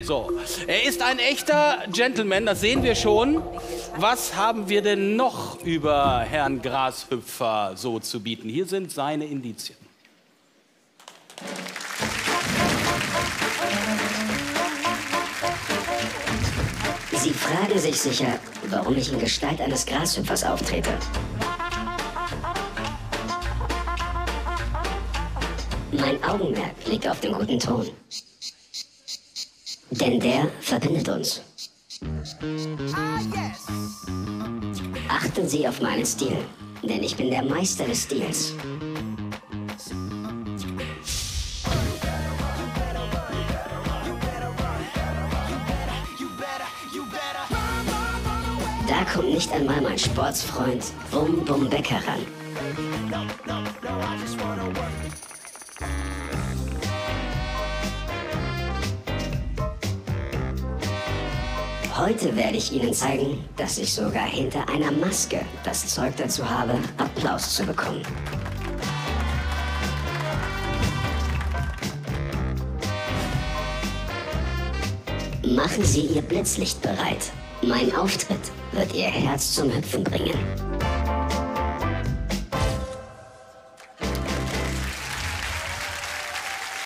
So, er ist ein echter Gentleman, das sehen wir schon. Was haben wir denn noch über Herrn Grashüpfer so zu bieten? Hier sind seine Indizien. Sie fragen sich sicher, warum ich in Gestalt eines Grashüpfers auftrete. Mein Augenmerk liegt auf dem guten Ton. Denn der verbindet uns. Achten Sie auf meinen Stil, denn ich bin der Meister des Stils. Da kommt nicht einmal mein Sportsfreund Bum Bum Becker ran. Heute werde ich Ihnen zeigen, dass ich sogar hinter einer Maske das Zeug dazu habe, Applaus zu bekommen. Machen Sie Ihr Blitzlicht bereit. Mein Auftritt wird Ihr Herz zum Hüpfen bringen.